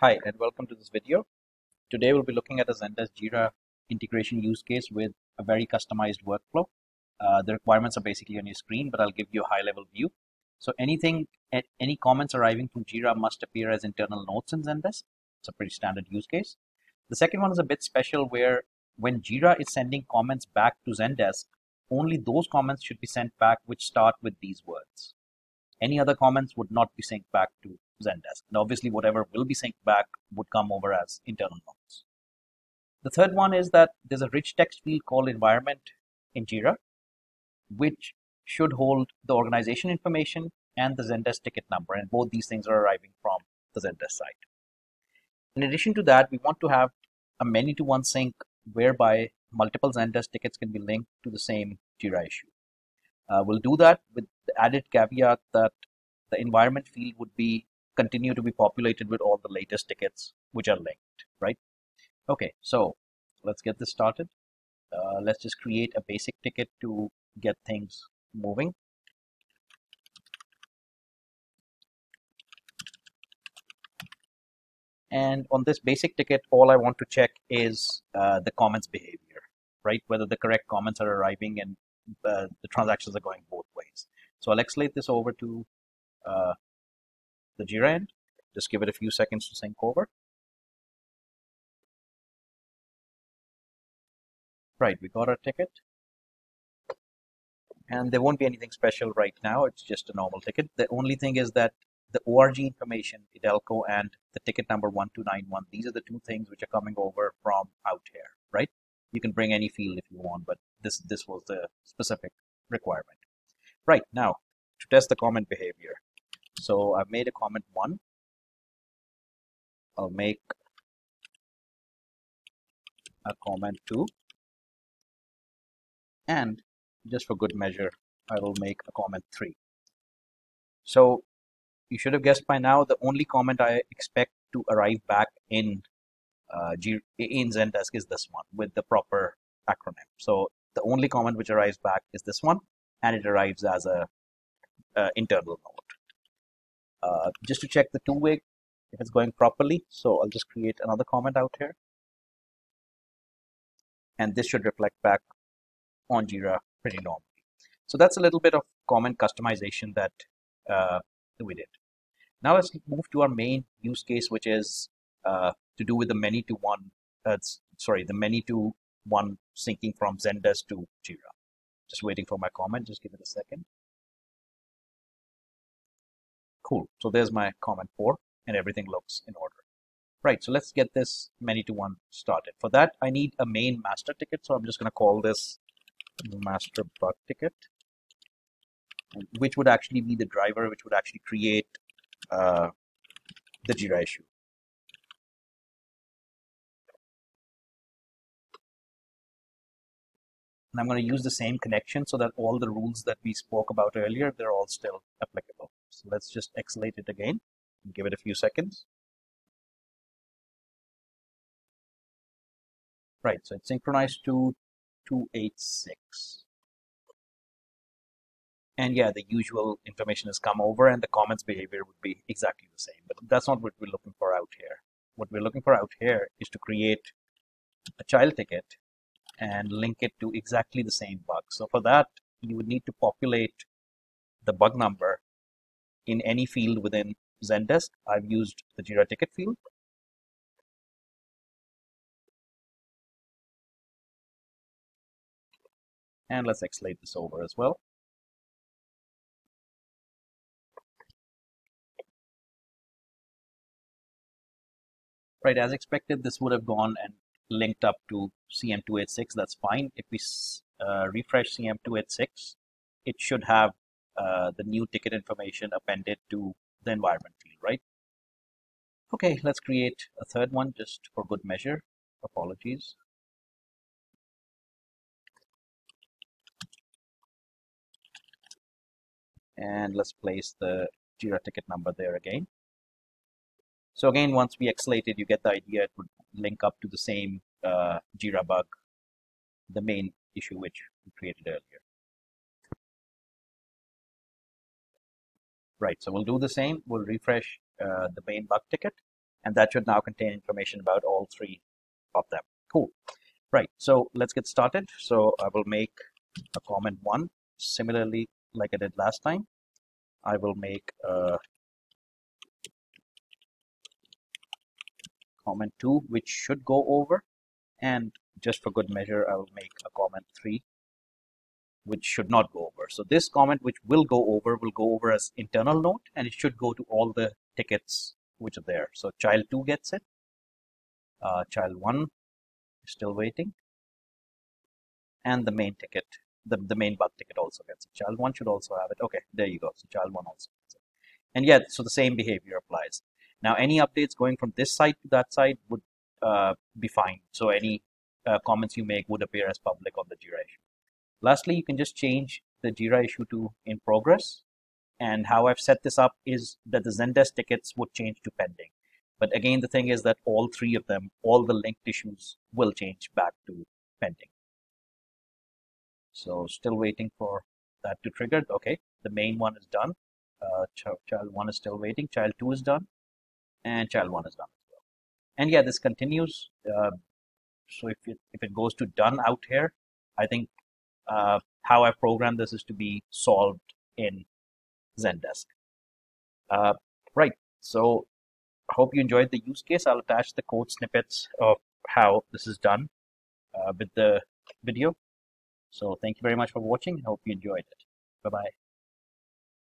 Hi and welcome to this video. Today we'll be looking at a Zendesk Jira integration use case with a very customized workflow. Uh, the requirements are basically on your screen, but I'll give you a high level view. So anything, any comments arriving from Jira must appear as internal notes in Zendesk. It's a pretty standard use case. The second one is a bit special where when Jira is sending comments back to Zendesk, only those comments should be sent back which start with these words. Any other comments would not be sent back to Zendesk. And obviously, whatever will be synced back would come over as internal notes. The third one is that there's a rich text field called environment in Jira, which should hold the organization information and the Zendesk ticket number. And both these things are arriving from the Zendesk site. In addition to that, we want to have a many to one sync whereby multiple Zendesk tickets can be linked to the same Jira issue. Uh, we'll do that with the added caveat that the environment field would be continue to be populated with all the latest tickets which are linked, right? Okay, so let's get this started. Uh, let's just create a basic ticket to get things moving. And on this basic ticket, all I want to check is uh, the comments behavior, right? Whether the correct comments are arriving and uh, the transactions are going both ways. So I'll escalate this over to uh, the Jira end. Just give it a few seconds to sync over. Right, we got our ticket. And there won't be anything special right now. It's just a normal ticket. The only thing is that the ORG information, Idelco and the ticket number 1291, these are the two things which are coming over from out here, right? You can bring any field if you want, but this, this was the specific requirement. Right, now, to test the comment behavior, so I've made a comment one. I'll make a comment two. And just for good measure, I will make a comment three. So you should have guessed by now the only comment I expect to arrive back in uh, in Zendesk is this one with the proper acronym. So the only comment which arrives back is this one, and it arrives as a uh, internal note uh, just to check the two-way if it's going properly. So I'll just create another comment out here. And this should reflect back on Jira pretty normally. So that's a little bit of comment customization that uh, we did. Now let's move to our main use case, which is uh, to do with the many to one, uh, sorry, the many to one syncing from Zendesk to Jira. Just waiting for my comment. Just give it a second. Cool. So there's my comment four and everything looks in order. Right, so let's get this many to one started. For that, I need a main master ticket. So I'm just going to call this master bug ticket, which would actually be the driver, which would actually create uh, the Jira issue. And I'm going to use the same connection so that all the rules that we spoke about earlier, they're all still applicable. So let's just escalate it again and give it a few seconds. Right, so it's synchronized to 286. And yeah, the usual information has come over and the comments behavior would be exactly the same. But that's not what we're looking for out here. What we're looking for out here is to create a child ticket and link it to exactly the same bug. So for that, you would need to populate the bug number in any field within Zendesk. I've used the Jira ticket field. And let's escalate this over as well. Right, as expected, this would have gone and linked up to CM286. That's fine. If we uh, refresh CM286, it should have uh, the new ticket information appended to the environment field, right? Okay, let's create a third one just for good measure. Apologies. And let's place the Jira ticket number there again. So again, once we escalate it, you get the idea. It would link up to the same uh, Jira bug, the main issue which we created earlier. Right, so we'll do the same. We'll refresh uh, the main bug ticket and that should now contain information about all three of them. Cool. Right, so let's get started. So I will make a comment one, similarly like I did last time. I will make a comment two, which should go over, and just for good measure, I will make a comment three, which should not go over. So this comment which will go over will go over as internal note, and it should go to all the tickets which are there. So child two gets it, uh, child one still waiting. And the main ticket, the, the main bug ticket also gets it. Child 1 should also have it. Okay, there you go. So child 1 also gets it. And yet, so the same behavior applies. Now, any updates going from this side to that side would uh, be fine. So any uh, comments you make would appear as public on the issue. Lastly, you can just change the Jira issue to in progress. And how I've set this up is that the Zendesk tickets would change to pending. But again, the thing is that all three of them, all the linked issues will change back to pending. So still waiting for that to trigger. Okay, the main one is done. Uh, child, one is still waiting. Child two is done. And child one is done as well. And yeah, this continues. Uh, so if it, if it goes to done out here, I think uh, how I programmed this is to be solved in Zendesk. Uh, right. So I hope you enjoyed the use case. I'll attach the code snippets of how this is done uh, with the video. So thank you very much for watching. And hope you enjoyed it. Bye-bye.